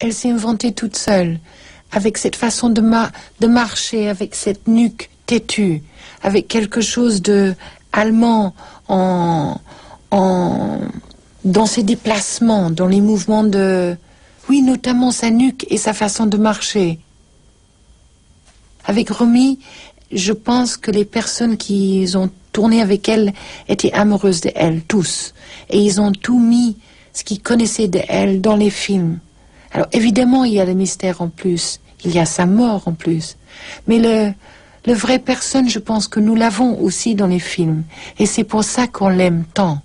Elle s'est inventée toute seule, avec cette façon de, de marcher, avec cette nuque têtue, avec quelque chose de allemand en, en, dans ses déplacements, dans les mouvements de... Oui, notamment sa nuque et sa façon de marcher. Avec Romy, je pense que les personnes qui ont tourné avec elle étaient amoureuses d'elle, tous. Et ils ont tout mis ce qu'ils connaissaient d'elle dans les films. Alors évidemment, il y a le mystère en plus, il y a sa mort en plus. Mais le, le vrai personne, je pense que nous l'avons aussi dans les films. Et c'est pour ça qu'on l'aime tant.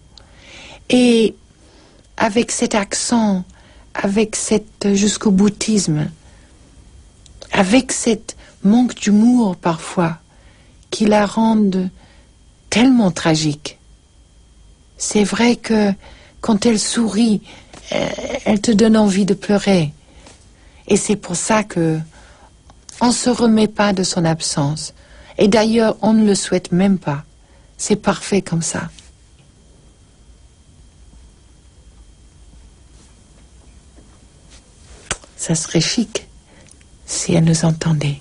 Et avec cet accent, avec cet jusqu'au boutisme, avec cet manque d'humour parfois, qui la rendent tellement tragique. C'est vrai que quand elle sourit, euh, elle te donne envie de pleurer. Et c'est pour ça que on ne se remet pas de son absence. Et d'ailleurs, on ne le souhaite même pas. C'est parfait comme ça. Ça serait chic si elle nous entendait.